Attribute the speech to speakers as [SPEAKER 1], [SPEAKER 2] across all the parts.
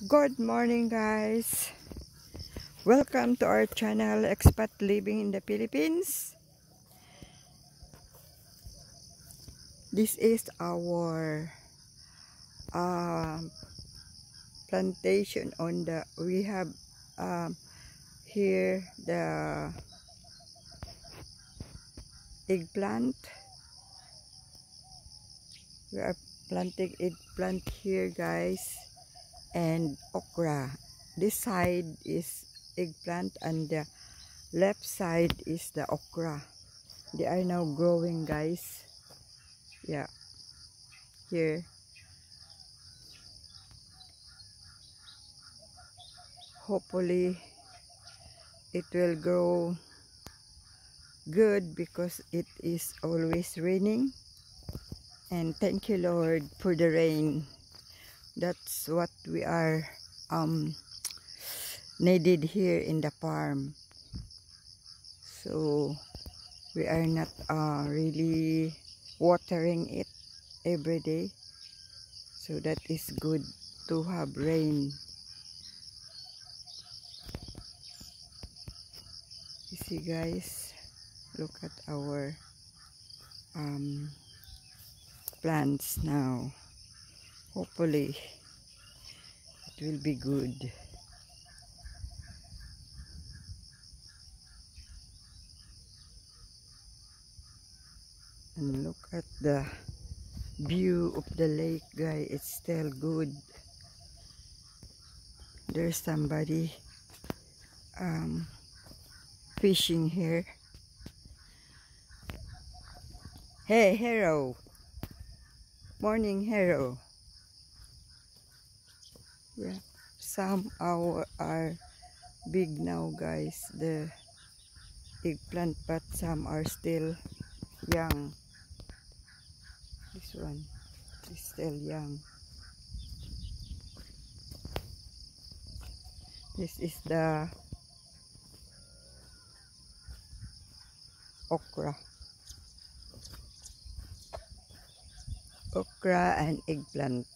[SPEAKER 1] Good morning guys. Welcome to our channel Expat Living in the Philippines. This is our um, plantation on the we have um, here the eggplant. We are planting eggplant here guys and okra. This side is eggplant and the left side is the okra. They are now growing guys. Yeah. Here. Hopefully it will grow good because it is always raining. And thank you Lord for the rain that's what we are um needed here in the farm. So we are not uh, really watering it every day. So that is good to have rain. You see guys look at our um, plants now hopefully it will be good. And look at the view of the lake guy. It's still good. There's somebody um, fishing here. Hey hero. Morning hero some our are big now guys the eggplant but some are still young. This one is still young. This is the okra. Okra and eggplant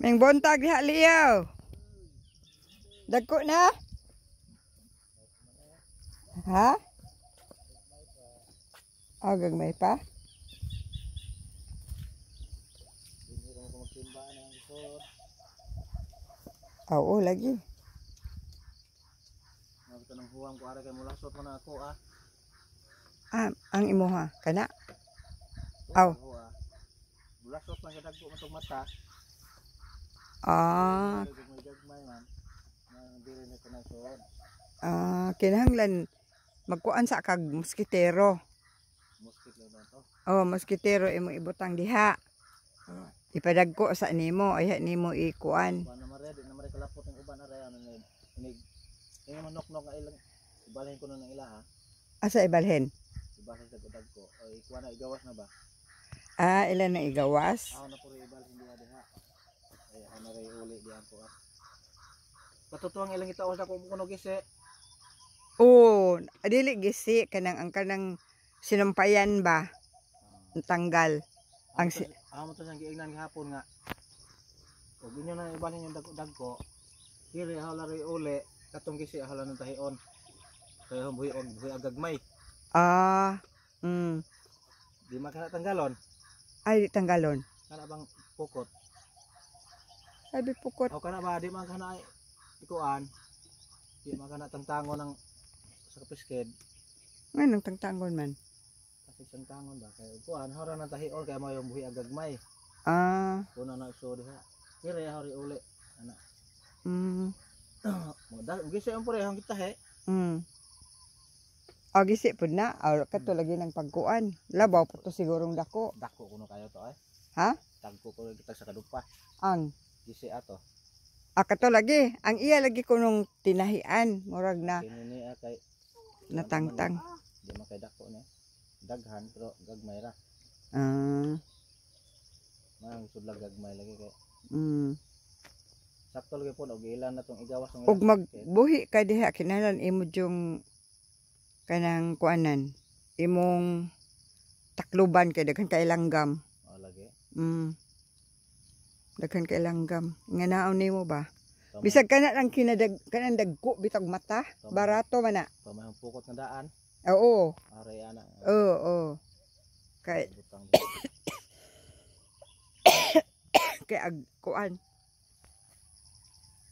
[SPEAKER 1] Meng bontag diha liyaw. Dagko na? Ha? Oh, gagmay pa? Oo, lagi.
[SPEAKER 2] Nagto ng huwang ko ara kay mula sot mo na ako ah.
[SPEAKER 1] Ah, ang imo ha, kana? Aw.
[SPEAKER 2] Ako ah. Mula sot man kadag ko matong mata.
[SPEAKER 1] Ah,
[SPEAKER 2] Dagdag mo gagmay man. Nang dili na kanang suod.
[SPEAKER 1] ah, kinahanglan magkuan sa kag moskitero. Oh, moskitero imong ibutang diha. Oh, ipadagko sa nimo, ay nimo ikuan.
[SPEAKER 2] Mare di na kalapot ng uban ara ano ni. Inig. Ingon manok nok nga ilang ibalhin ko na ng ila ha.
[SPEAKER 1] Asa ibalhin?
[SPEAKER 2] Ibasa sa ko. Ay kuan na igawas na ba?
[SPEAKER 1] Ah, ilan na igawas?
[SPEAKER 2] Ako na puro ibalhin diha diha. Ay ako na ray uli di ako ah. Katutuang ilang itaos ako kuno gisi.
[SPEAKER 1] Oo, adili gisi kanang ang kanang sinampayan ba? Ang tanggal. Ang si-
[SPEAKER 2] amo to sang giingnan gihapon nga. Ug inyo na ibalhin yung dagko-dagko. Dili hala ray uli katong gisi hala ng tahion. Kaya buhi on buhi agagmay.
[SPEAKER 1] Ah, mm.
[SPEAKER 2] Di makana tanggalon.
[SPEAKER 1] Ay, di tanggalon.
[SPEAKER 2] Kana bang pukot.
[SPEAKER 1] Sabi pukot.
[SPEAKER 2] O kana ba di man kana ikuan. Di man kana tangtangon ng sa kapisked.
[SPEAKER 1] Nganong tangtangon man?
[SPEAKER 2] Kasi tangtangon ba kay kuan hora ng tahion kaya mo yung buhi agagmay.
[SPEAKER 1] Ah,
[SPEAKER 2] Kuno na iso diha. Kire hori uli. Ana.
[SPEAKER 1] mm.
[SPEAKER 2] Mo dal gisi ang pare hang kita he.
[SPEAKER 1] Mm. Ah, gisi pud na. Ah, kato lagi ng pagkuan. Labaw pa to sigurong dako.
[SPEAKER 2] Dako kuno kayo to ay.
[SPEAKER 1] Ha?
[SPEAKER 2] Dagko ko kita sa kadupa.
[SPEAKER 1] Ang
[SPEAKER 2] Gisi ato.
[SPEAKER 1] ah, kato lagi. Ang iya lagi kunong tinahian. Murag na
[SPEAKER 2] Kini ni kay
[SPEAKER 1] natangtang.
[SPEAKER 2] di man kay dako ni. Daghan pero gagmay ra.
[SPEAKER 1] Ah,
[SPEAKER 2] Mang sudlag gagmay lagi kay
[SPEAKER 1] mm.
[SPEAKER 2] sakto lagi po og ilan na tong igawas ng
[SPEAKER 1] Ug magbuhi ka diha kinahanglan imo yung kanang kuanan. Imong takluban kay daghan kay langgam.
[SPEAKER 2] Oh, lagi.
[SPEAKER 1] Mm. Daghan kay langgam. Nga naon nimo ba?
[SPEAKER 2] Tama-
[SPEAKER 1] Bisag kana lang kinadag kanang dagko bitag mata.
[SPEAKER 2] Tama.
[SPEAKER 1] Barato man na.
[SPEAKER 2] Pamahang pukot nga daan.
[SPEAKER 1] Oo.
[SPEAKER 2] Aray ana.
[SPEAKER 1] Oo, oo. Kay kay ag kuan.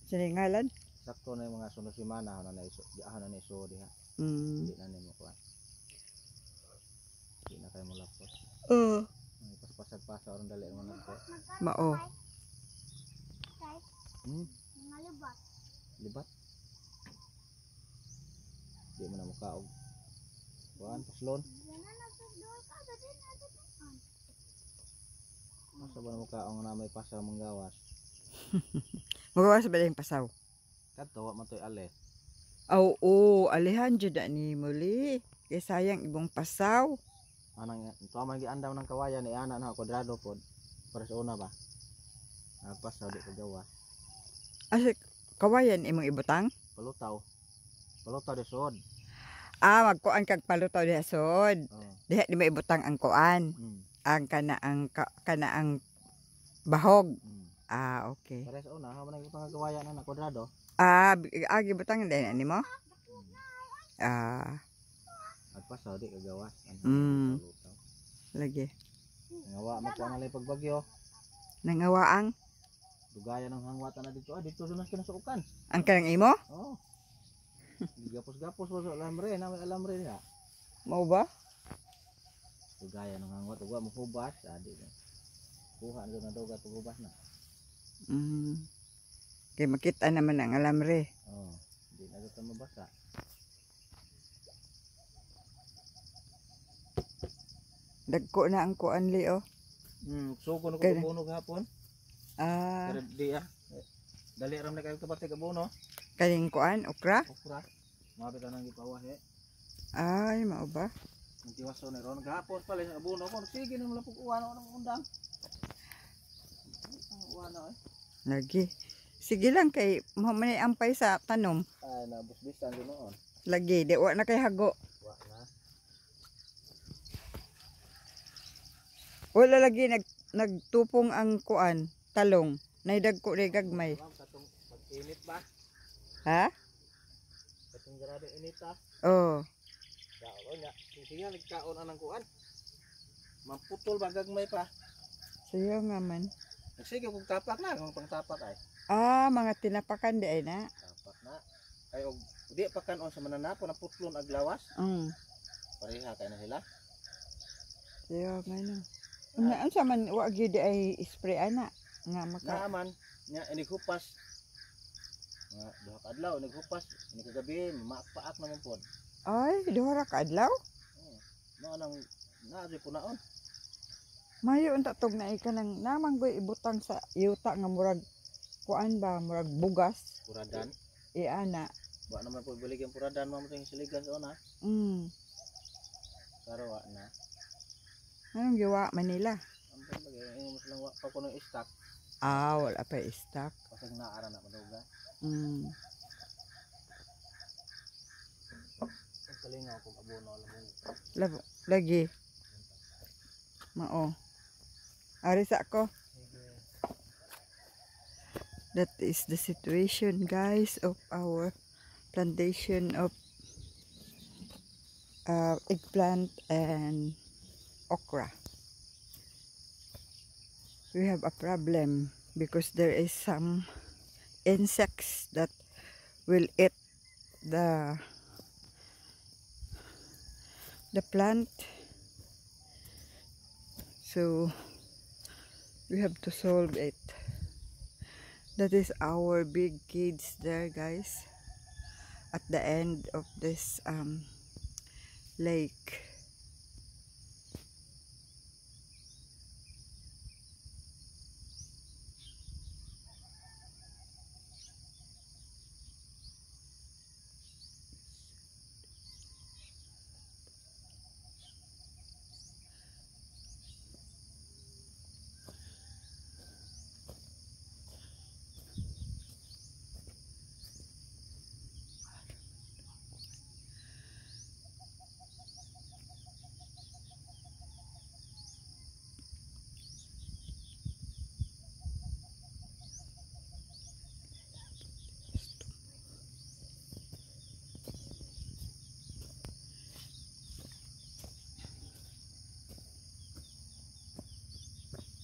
[SPEAKER 1] Siningalan?
[SPEAKER 2] sakto na yung mga sunod semana ano na iso di ano na iso diha
[SPEAKER 1] Mm.
[SPEAKER 2] di na nimo kuan di na kayo mulapot
[SPEAKER 1] Oo.
[SPEAKER 2] ang paspasag pa sa oron dali mo na
[SPEAKER 1] Mao.
[SPEAKER 2] hmm. lebat. Lebat? Dia mana muka wan paslon? Masa ban muka ang namai pasal menggawas?
[SPEAKER 1] Menggawas ba yang pasaw
[SPEAKER 2] kato wa matui ale
[SPEAKER 1] aw oh, oh alehan jud ni muli. Kay sayang ibong pasau.
[SPEAKER 2] anang tama gi anda nang kawayan ni. Anak na kwadrado pod pares una ba ah, pasaw di kagawas
[SPEAKER 1] Asa kawayan imong ibutang?
[SPEAKER 2] palutaw palutaw de sod
[SPEAKER 1] Ah, magkuan kag palutaw diha sod.
[SPEAKER 2] oh
[SPEAKER 1] Diha di maibutang ang kuan.
[SPEAKER 2] mm.
[SPEAKER 1] Ang kana ang ka- kana ang bahog.
[SPEAKER 2] mm.
[SPEAKER 1] Ah, okay.
[SPEAKER 2] Para sa una, haman ang pang kawayan na na kwadrado.
[SPEAKER 1] Ah, bi- ah gibutang din ani mo? Ah,
[SPEAKER 2] At pasaw di kagawas.
[SPEAKER 1] Mm. lagi.
[SPEAKER 2] Ngawa mo ko ang alay pagbagyo.
[SPEAKER 1] Nangawaang
[SPEAKER 2] Dugayan ng hangwatan na dito. Ah, dito doon na kinasukan.
[SPEAKER 1] ang kanang imo?
[SPEAKER 2] Oh. Gapos-gapos mo sa alamre, na may alamre niya.
[SPEAKER 1] Mao ba?
[SPEAKER 2] Dugayan ng hangwat, uwa mo hubas. Ah, di. Kuha na na daw gato hubas na.
[SPEAKER 1] Mm. Kay makita naman ang alamre.
[SPEAKER 2] Oh. Di na gato mabasa.
[SPEAKER 1] Dagko na ang kuan li oh.
[SPEAKER 2] Hmm, suko na ko kabuno gahapon.
[SPEAKER 1] Ah,
[SPEAKER 2] Pero di ah. Eh, Dali ram na kayo kapatid kabuno.
[SPEAKER 1] kaning kuan okra?
[SPEAKER 2] Okra. Mabit na nang gipawa he.
[SPEAKER 1] Ay, mao ba?
[SPEAKER 2] Ang tiwaso ni Ron gahapon pala yung abuno ko. Sige nang lapog uwan ako ng undang. Ang uwan na eh.
[SPEAKER 1] Lagi. Sige lang kay mo man ampay sa tanom.
[SPEAKER 2] Ay, nabusbisan din noon.
[SPEAKER 1] Lagi, di wa na kay hago.
[SPEAKER 2] Wa na.
[SPEAKER 1] Wala lagi nag nagtupong ang kuan, talong. Naidagko ni gagmay.
[SPEAKER 2] Ma'am, katong pag-init ba?
[SPEAKER 1] Ha?
[SPEAKER 2] Katong grabe init ah.
[SPEAKER 1] Oh.
[SPEAKER 2] Kaon nga. Sige nga, nagkaon anang kuan. Mamputol ba gagmay pa?
[SPEAKER 1] Sayo nga man.
[SPEAKER 2] Sige, kung tapak na. Kung pang tapak ay.
[SPEAKER 1] Ah, mga tinapakan di ay na.
[SPEAKER 2] Tapak na. Ay, og, di pa kanon sa mananapo na putlon aglawas.
[SPEAKER 1] Mm.
[SPEAKER 2] Pareha kay na sila.
[SPEAKER 1] Sayo nga no. Una unsa man wa gyud di ay spray ana nga maka
[SPEAKER 2] Naaman, nya inighupas. Nga, duha ka adlaw, inighupas. Ini kagabi, maakpaak naman po.
[SPEAKER 1] ay duha ra ka adlaw.
[SPEAKER 2] Mga nang, naadyo po naon.
[SPEAKER 1] Mayo unta tog na ika nang namang boy ibutang sa yuta nga murag kuan ba murag bugas
[SPEAKER 2] Puradan.
[SPEAKER 1] i ana.
[SPEAKER 2] Wa naman po balik yung puradan, mamatay yung siligan sa una.
[SPEAKER 1] Mm.
[SPEAKER 2] Wa na.
[SPEAKER 1] Anong giwa Manila?
[SPEAKER 2] Yung mas lang pa ko stock.
[SPEAKER 1] Ah, wala pa stock.
[SPEAKER 2] Kasi naara na maduga.
[SPEAKER 1] Mm.
[SPEAKER 2] Ang kalingaw kung abono alam mo.
[SPEAKER 1] Lab- lagi. Mao. Ari sa ko. That is the situation guys of our plantation of uh, eggplant and okra. We have a problem because there is some insects that will eat the the plant so we have to solve it that is our big kids there guys at the end of this um lake.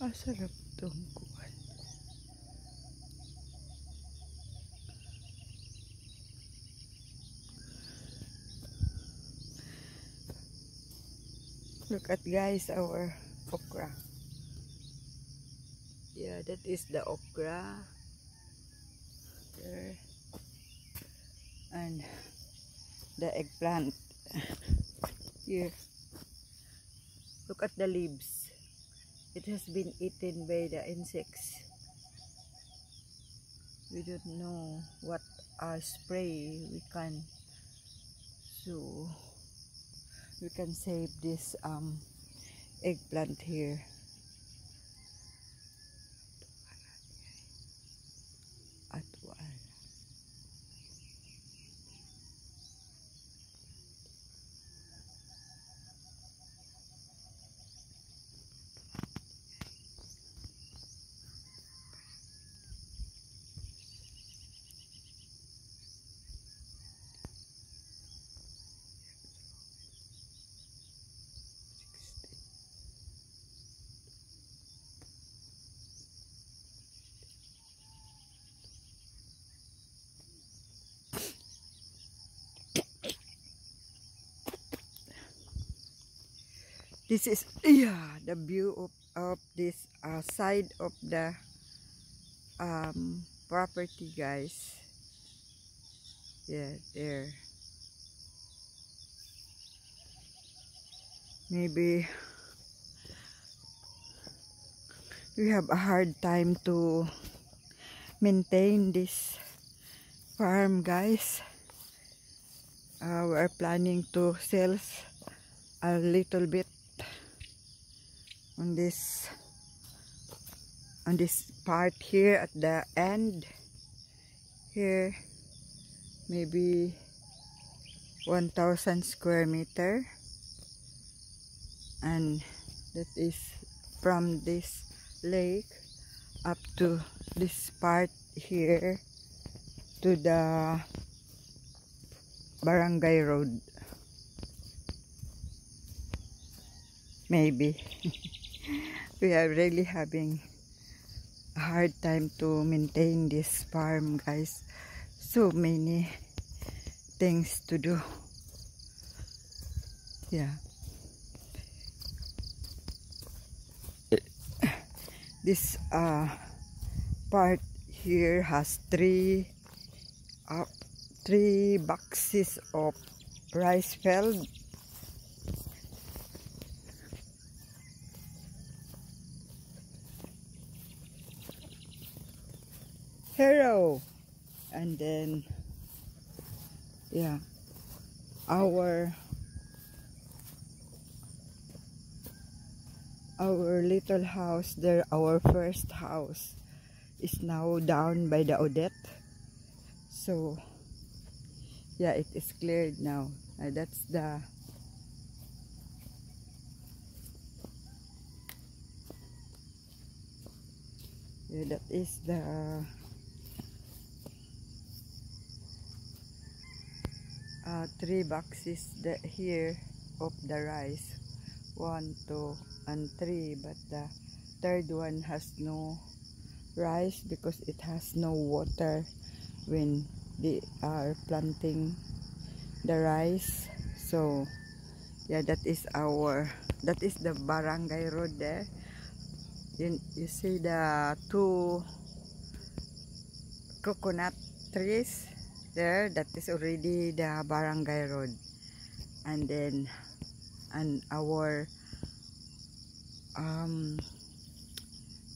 [SPEAKER 1] Masarap tong kuwan. Look at guys our okra. Yeah, that is the okra. There. And the eggplant. Here. Look at the leaves. It has been eaten by the insects. We don't know what our spray we can so we can save this um eggplant here. At wala. This is yeah the view of, of this uh, side of the um, property guys. Yeah, there. Maybe we have a hard time to maintain this farm guys. Uh, we're planning to sell a little bit on this on this part here at the end. Here maybe 1000 square meter. And that is from this lake up to this part here to the barangay road maybe. We are really having a hard time to maintain this farm guys. So many things to do. Yeah. This uh part here has three uh, three boxes of rice field hero and then yeah our our little house there our first house is now down by the Odette so yeah it is cleared now. Uh, that's the yeah, that is the uh, three boxes here of the rice. One two and three but the third one has no rice because it has no water when they are planting the rice. So yeah that is our that is the barangay road there. You, you see the two coconut trees there that is already the barangay road. And then and our um,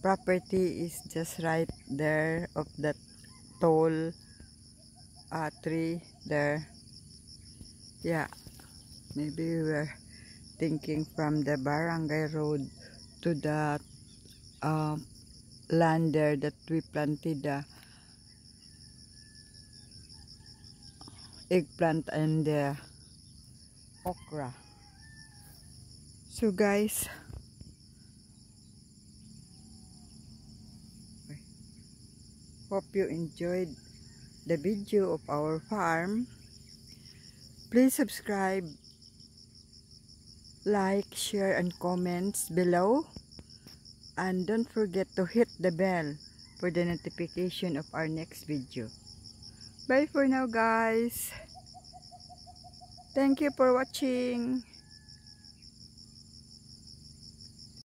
[SPEAKER 1] property is just right there of that tall uh, tree there. Yeah maybe we're thinking from the barangay road to the um, land there that we planted the eggplant and the okra. So guys hope you enjoyed the video of our farm. Please subscribe like share and comments below. And don't forget to hit the bell for the notification of our next video bye for now guys. Thank you for watching